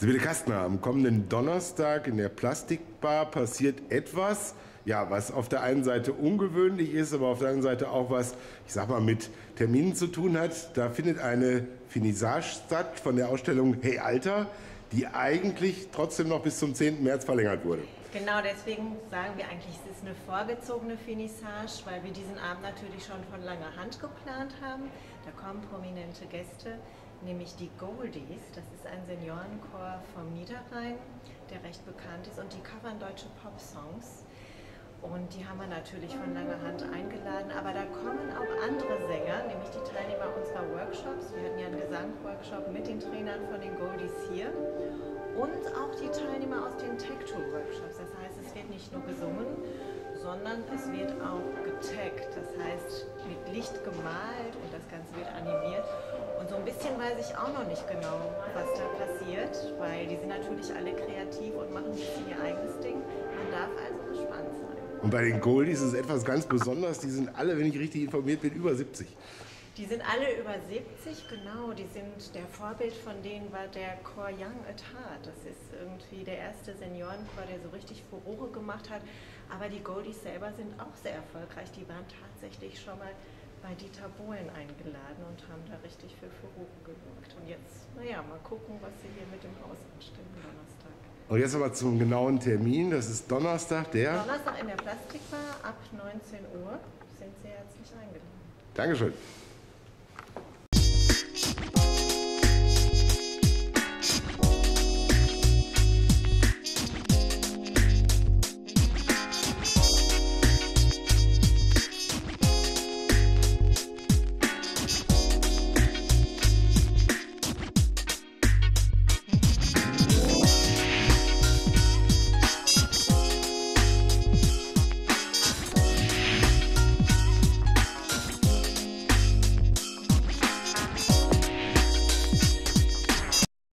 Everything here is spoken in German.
Sibylle Kastner, am kommenden Donnerstag in der Plastikbar passiert etwas, ja, was auf der einen Seite ungewöhnlich ist, aber auf der anderen Seite auch was, ich sag mal, mit Terminen zu tun hat. Da findet eine Finissage statt von der Ausstellung Hey Alter, die eigentlich trotzdem noch bis zum 10. März verlängert wurde. Genau, deswegen sagen wir eigentlich, es ist eine vorgezogene Finissage, weil wir diesen Abend natürlich schon von langer Hand geplant haben. Da kommen prominente Gäste, nämlich die Goldies. Das ist ein Seniorenchor vom Niederrhein, der recht bekannt ist und die covern deutsche Pop-Songs. Und die haben wir natürlich von langer Hand eingeladen, aber da kommen auch andere Sänger, nämlich die Teilnehmer unserer Workshops. Wir hatten ja einen Gesangworkshop mit den Trainern von den Goldies hier und auch die Teilnehmer aus den Tech-Tool-Workshops. Das heißt, es wird nicht nur gesungen, sondern es wird auch getaggt. Das heißt, mit Licht gemalt und das Ganze wird animiert. Und so ein bisschen weiß ich auch noch nicht genau, was da passiert, weil die sind natürlich alle kreativ und machen ein bisschen ihr eigenes Ding. Man darf also gespannt sein. Und bei den Goldies ist etwas ganz Besonderes. Die sind alle, wenn ich richtig informiert bin, über 70. Die sind alle über 70, genau. Die sind, der Vorbild von denen war der Chor Young at Heart. Das ist irgendwie der erste Seniorenchor, der so richtig Furore gemacht hat. Aber die Goldies selber sind auch sehr erfolgreich. Die waren tatsächlich schon mal bei Dieter Bohlen eingeladen und haben da richtig für Furore gesorgt. Und jetzt, naja, mal gucken, was sie hier mit dem Haus anstellen Donnerstag. Und jetzt aber zum genauen Termin. Das ist Donnerstag, der? Donnerstag in der Plastikbar ab 19 Uhr sind Sie herzlich eingeladen. Dankeschön.